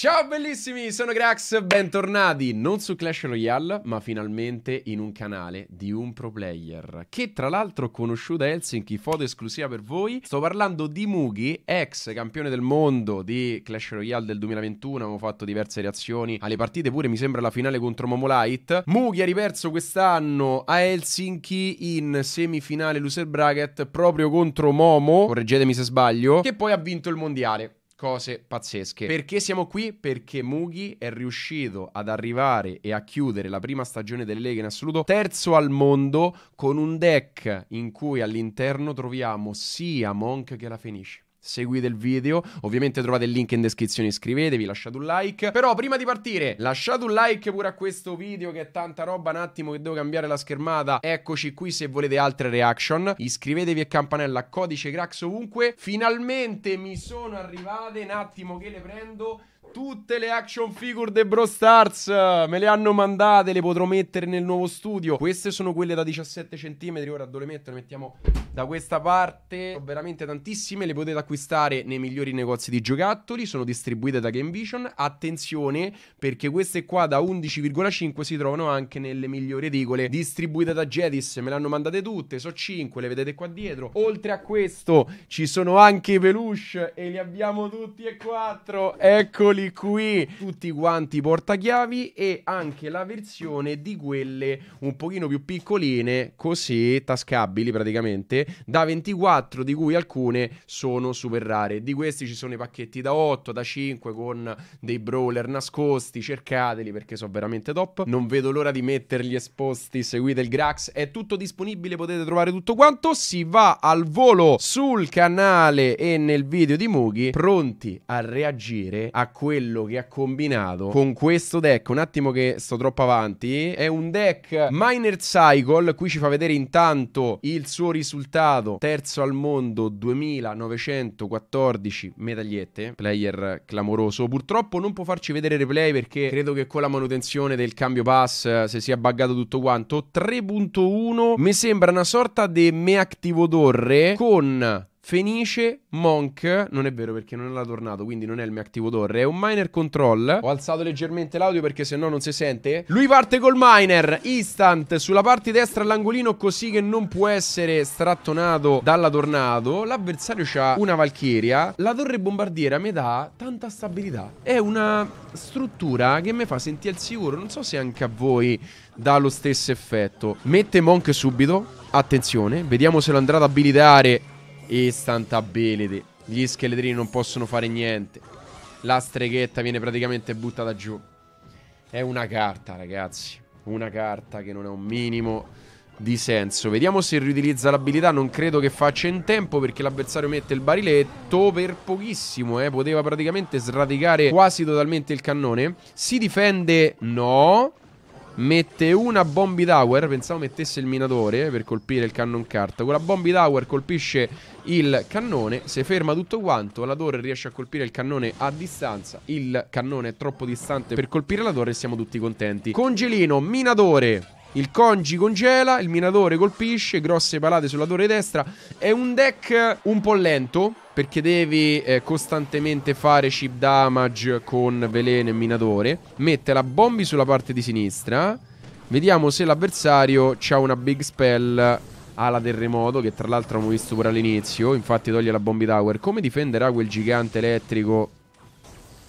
Ciao bellissimi, sono Grax, bentornati. Non su Clash Royale, ma finalmente in un canale di un pro player, che tra l'altro ho conosciuto a Helsinki, foto esclusiva per voi. Sto parlando di Mugi, ex campione del mondo di Clash Royale del 2021, abbiamo fatto diverse reazioni alle partite, pure mi sembra la finale contro Momolite. Mugi ha riperso quest'anno a Helsinki in semifinale loser bracket proprio contro Momo, correggetemi se sbaglio, che poi ha vinto il mondiale cose pazzesche. Perché siamo qui? Perché Mugi è riuscito ad arrivare e a chiudere la prima stagione delle leghe in assoluto terzo al mondo con un deck in cui all'interno troviamo sia Monk che la Fenice seguite il video. Ovviamente trovate il link in descrizione, iscrivetevi, lasciate un like. Però prima di partire, lasciate un like pure a questo video che è tanta roba. Un attimo che devo cambiare la schermata. Eccoci qui se volete altre reaction. Iscrivetevi e campanella, codice Grax ovunque. Finalmente mi sono arrivate, un attimo che le prendo. Tutte le action figure de Bro Stars me le hanno mandate, le potrò mettere nel nuovo studio. Queste sono quelle da 17 cm. Ora dove le metto? Le mettiamo da questa parte. Ho veramente tantissime. Le potete acquistare nei migliori negozi di giocattoli. Sono distribuite da Game Vision. Attenzione, perché queste qua da 11,5 si trovano anche nelle migliori edicole distribuite da Jedis. Me le hanno mandate tutte. So 5, le vedete qua dietro. Oltre a questo, ci sono anche i peluche e li abbiamo tutti e quattro. Eccoli eccoli qui tutti quanti portachiavi e anche la versione di quelle un pochino più piccoline così tascabili praticamente da 24 di cui alcune sono super rare. Di questi ci sono i pacchetti da 8 da 5 con dei brawler nascosti cercateli perché sono veramente top. Non vedo l'ora di metterli esposti seguite il Grax è tutto disponibile potete trovare tutto quanto. Si va al volo sul canale e nel video di Mugi pronti a reagire a quello che ha combinato con questo deck, un attimo che sto troppo avanti, è un deck Miner Cycle, qui ci fa vedere intanto il suo risultato, terzo al mondo, 2914 medagliette, player clamoroso, purtroppo non può farci vedere replay perché credo che con la manutenzione del cambio pass se sia buggato tutto quanto, 3.1 mi sembra una sorta di me activo torre con Fenice, Monk, non è vero perché non è la tornato, quindi non è il mio attivo torre, è un miner control. Ho alzato leggermente l'audio perché se no non si sente. Lui parte col miner, instant, sulla parte destra all'angolino così che non può essere strattonato dalla tornado. L'avversario ha una Valchiria, la torre bombardiera mi dà tanta stabilità. È una struttura che mi fa sentire al sicuro, non so se anche a voi dà lo stesso effetto. Mette Monk subito, attenzione, vediamo se lo andrà ad abilitare Instant ability. Gli scheletrini non possono fare niente. La streghetta viene praticamente buttata giù. È una carta, ragazzi. Una carta che non ha un minimo di senso. Vediamo se riutilizza l'abilità. Non credo che faccia in tempo perché l'avversario mette il bariletto per pochissimo. Eh. Poteva praticamente sradicare quasi totalmente il cannone. Si difende? No. Mette una Bombi Tower. Pensavo mettesse il minatore per colpire il cannon carta. Con la Bombi Tower colpisce il cannone. Se ferma tutto quanto, la torre riesce a colpire il cannone a distanza. Il cannone è troppo distante per colpire la torre e siamo tutti contenti. Congelino, minatore. Il Congi congela, il minatore colpisce, grosse palate sulla torre destra. È un deck un po' lento perché devi eh, costantemente fare chip damage con veleno e minatore. Mette la bombi sulla parte di sinistra. Vediamo se l'avversario ha una big spell ala terremoto che tra l'altro abbiamo visto pure all'inizio. Infatti toglie la bombi tower. Come difenderà quel gigante elettrico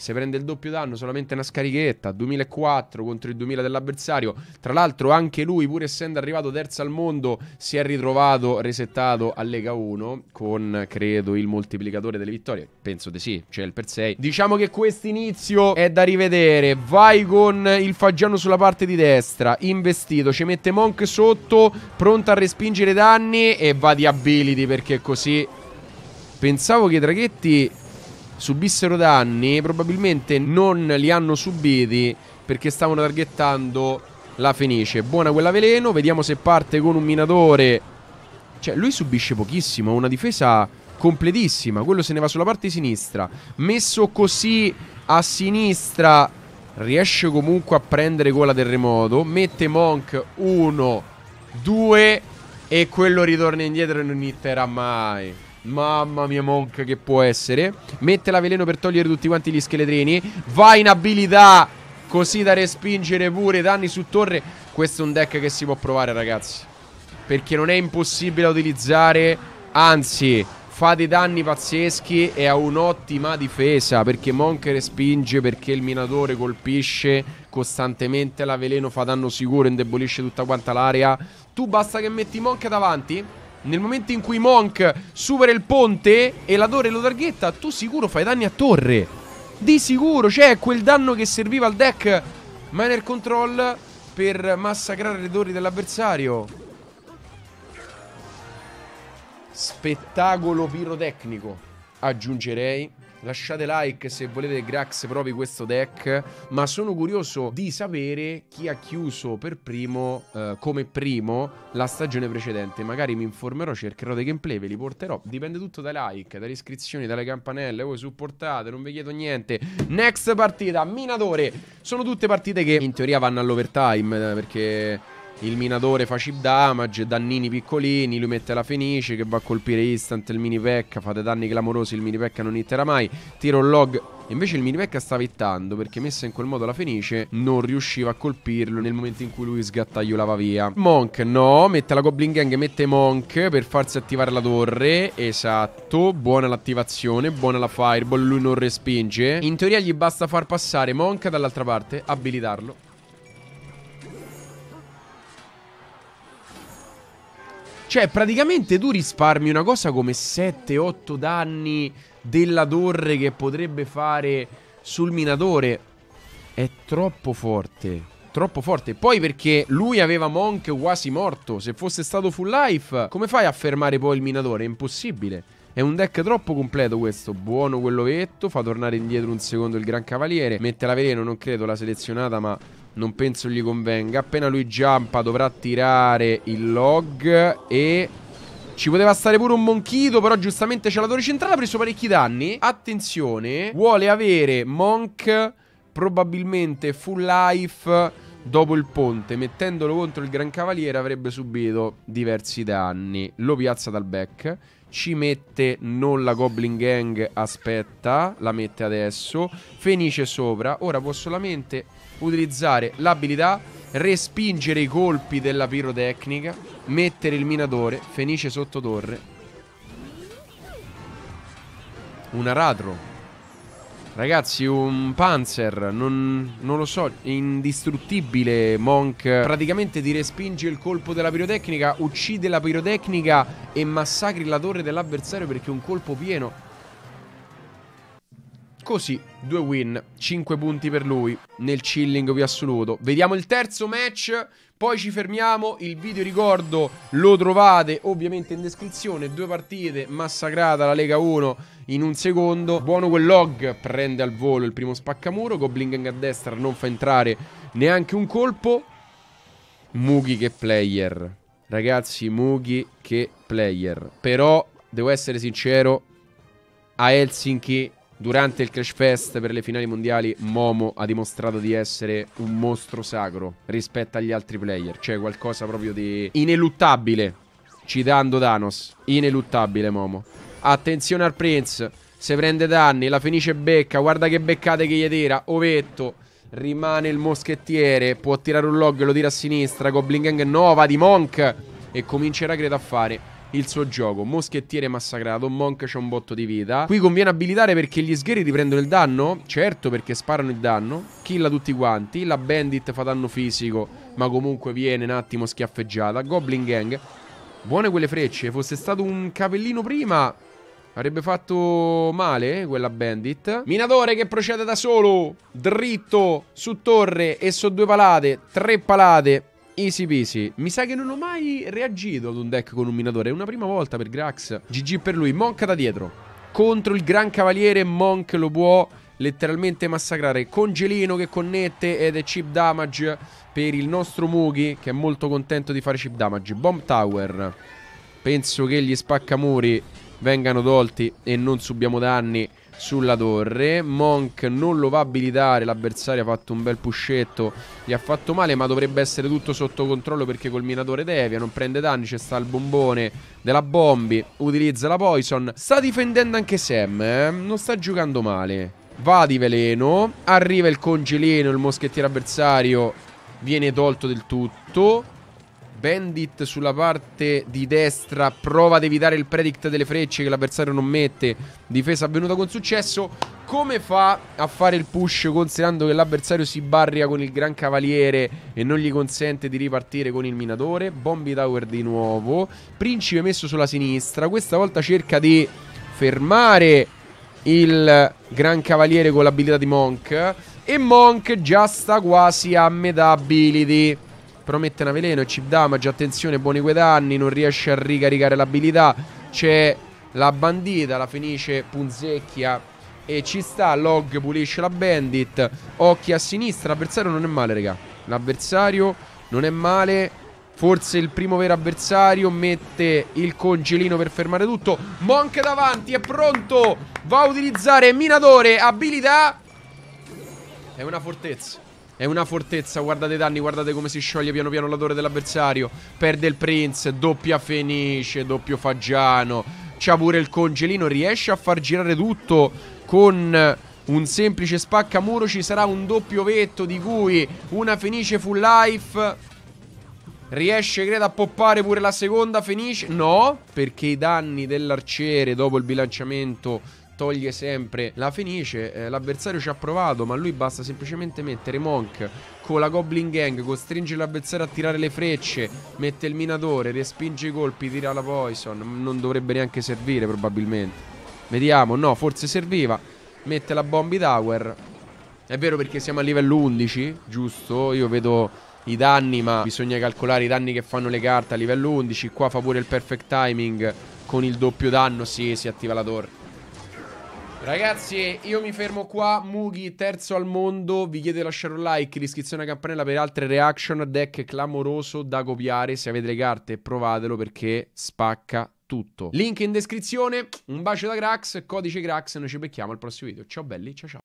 se prende il doppio danno solamente una scarichetta, 2004 contro il 2000 dell'avversario. Tra l'altro anche lui, pur essendo arrivato terzo al mondo, si è ritrovato resettato a Lega 1 con, credo, il moltiplicatore delle vittorie. Penso di sì, cioè il per 6. Diciamo che questo inizio è da rivedere. Vai con il Faggiano sulla parte di destra, investito, ci mette Monk sotto, pronto a respingere danni e va di ability perché così... Pensavo che i traghetti subissero danni, probabilmente non li hanno subiti perché stavano targettando la Fenice. Buona quella veleno, vediamo se parte con un minatore. Cioè, lui subisce pochissimo, ha una difesa completissima. Quello se ne va sulla parte sinistra. Messo così a sinistra, riesce comunque a prendere quella terremoto. Mette Monk 1, 2 e quello ritorna indietro e non hitterà mai. Mamma mia Monk che può essere. Mette la veleno per togliere tutti quanti gli scheletrini. Va in abilità Così da respingere pure danni su torre. Questo è un deck che si può provare ragazzi. Perché non è impossibile da utilizzare. Anzi Fa dei danni pazzeschi e ha un'ottima difesa Perché Monk respinge Perché il minatore colpisce Costantemente. La veleno fa danno sicuro Indebolisce tutta quanta l'area. Tu basta che metti Monk davanti nel momento in cui Monk supera il ponte e la torre lo targhetta, tu sicuro fai danni a torre. Di sicuro, c'è quel danno che serviva al deck Miner Control per massacrare le torri dell'avversario. Spettacolo pirotecnico, aggiungerei. Lasciate like se volete Grax provi questo deck, ma sono curioso di sapere chi ha chiuso per primo, eh, come primo, la stagione precedente. Magari mi informerò, cercherò dei gameplay, ve li porterò. Dipende tutto dai like, dalle iscrizioni, dalle campanelle. Voi supportate, non vi chiedo niente. Next partita, Minatore. Sono tutte partite che in teoria vanno all'overtime, eh, perché il minatore fa chip damage, dannini piccolini, lui mette la fenice che va a colpire instant il mini pekka, fate danni clamorosi, il mini pekka non hitterà mai, tiro un log. Invece il mini pekka stava hittando perché messa in quel modo la fenice non riusciva a colpirlo nel momento in cui lui sgattaiolava via. Monk no, mette la Goblin Gang, mette Monk per farsi attivare la torre, esatto, buona l'attivazione, buona la fireball, lui non respinge. In teoria gli basta far passare Monk dall'altra parte, abilitarlo Cioè, praticamente tu risparmi una cosa come 7-8 danni della torre che potrebbe fare sul minatore. È troppo forte. Troppo forte. Poi perché lui aveva Monk quasi morto. Se fosse stato full life, come fai a fermare poi il minatore? È impossibile. È un deck troppo completo questo. Buono quello vetto. Fa tornare indietro un secondo il Gran Cavaliere. Mette la veleno, non credo l'ha selezionata, ma non penso gli convenga. Appena lui jumpa dovrà tirare il log e... Ci poteva stare pure un monchito, però giustamente c'è la torre centrale, ha preso parecchi danni. Attenzione, vuole avere Monk probabilmente full life dopo il ponte. Mettendolo contro il Gran Cavaliere avrebbe subito diversi danni. Lo piazza dal back. Ci mette non la Goblin Gang, aspetta, la mette adesso. Fenice sopra. Ora può solamente utilizzare l'abilità, respingere i colpi della pirotecnica, mettere il minatore, Fenice sotto torre. Un aratro. Ragazzi, un Panzer, non, non, lo so, indistruttibile Monk. Praticamente ti respinge il colpo della pirotecnica, uccide la pirotecnica e massacri la torre dell'avversario perché un colpo pieno. Così, due win, 5 punti per lui nel chilling più assoluto. Vediamo il terzo match, poi ci fermiamo. Il video ricordo lo trovate ovviamente in descrizione. Due partite, massacrata la Lega 1 in un secondo. Buono quel log, prende al volo il primo spaccamuro. Goblin Gang a destra non fa entrare neanche un colpo. Mugi che player. Ragazzi, Mugi che player. Però, devo essere sincero, a Helsinki Durante il Crash Fest per le finali mondiali, Momo ha dimostrato di essere un mostro sacro rispetto agli altri player. Cioè, qualcosa proprio di ineluttabile. Citando Thanos, ineluttabile Momo. Attenzione al Prince. Se prende danni, la Fenice becca. Guarda che beccate che gli tira. Ovetto. Rimane il moschettiere. Può tirare un log, lo tira a sinistra. Goblin Gang Nova di Monk. E comincerà, credo, a fare il suo gioco. Moschettiere massacrato, Monk c'ha un botto di vita. Qui conviene abilitare perché gli sgheri riprendono il danno? Certo, perché sparano il danno. Killa tutti quanti. La Bandit fa danno fisico, ma comunque viene un attimo schiaffeggiata. Goblin Gang. Buone quelle frecce. Fosse stato un capellino prima... Avrebbe fatto male eh, quella bandit. Minatore che procede da solo. Dritto su torre e su due palate. Tre palate. Easy peasy. Mi sa che non ho mai reagito ad un deck con un minatore. È una prima volta per Grax. GG per lui. Monk da dietro. Contro il Gran Cavaliere, Monk lo può letteralmente massacrare. Congelino che connette ed è chip damage per il nostro Mugi, che è molto contento di fare chip damage. Bomb Tower. Penso che gli spaccamuri vengano tolti e non subiamo danni sulla torre. Monk non lo va a abilitare. L'avversario ha fatto un bel puscetto. Gli ha fatto male, ma dovrebbe essere tutto sotto controllo perché col minatore devia. Non prende danni. C'è sta il bombone della Bombi. Utilizza la Poison. Sta difendendo anche Sam. Eh? Non sta giocando male. Va di veleno. Arriva il congelino. Il moschettiere avversario viene tolto del tutto. Bandit sulla parte di destra prova ad evitare il predict delle frecce che l'avversario non mette. Difesa avvenuta con successo. Come fa a fare il push considerando che l'avversario si barria con il Gran Cavaliere e non gli consente di ripartire con il Minatore? Bombi Tower di nuovo. Principe messo sulla sinistra. Questa volta cerca di fermare il Gran Cavaliere con l'abilità di Monk. E Monk già sta quasi a metà ability. Promette una veleno e chip damage. Attenzione, buoni quei danni. Non riesce a ricaricare l'abilità. C'è la bandita, la fenice punzecchia. E ci sta. Log pulisce la bandit. Occhi a sinistra. L'avversario non è male, raga. L'avversario non è male. Forse il primo vero avversario mette il congelino per fermare tutto. Monk davanti, è pronto. Va a utilizzare minatore, abilità. È una fortezza. È una fortezza, guardate i danni, guardate come si scioglie piano piano la dell'avversario. Perde il Prince, doppia Fenice, doppio Fagiano. C'ha pure il congelino, riesce a far girare tutto con un semplice spaccamuro. Ci sarà un doppio vetto di cui una Fenice full life. Riesce, credo, a poppare pure la seconda Fenice. No, perché i danni dell'arciere dopo il bilanciamento toglie sempre la Fenice. Eh, l'avversario ci ha provato, ma lui basta semplicemente mettere Monk con la Goblin Gang, costringe l'avversario a tirare le frecce, mette il minatore, respinge i colpi, tira la Poison. Non dovrebbe neanche servire probabilmente. Vediamo, no, forse serviva. Mette la Bombi Tower. È vero perché siamo a livello 11, giusto? Io vedo i danni, ma bisogna calcolare i danni che fanno le carte a livello 11. Qua fa pure il perfect timing con il doppio danno. Sì, si attiva la torre. Ragazzi, io mi fermo qua. Mugi, terzo al mondo. Vi chiedo di lasciare un like, l'iscrizione alla campanella per altre reaction. Deck clamoroso da copiare. Se avete le carte, provatelo perché spacca tutto. Link in descrizione. Un bacio da Grax, codice Grax. Noi ci becchiamo al prossimo video. Ciao belli, ciao ciao.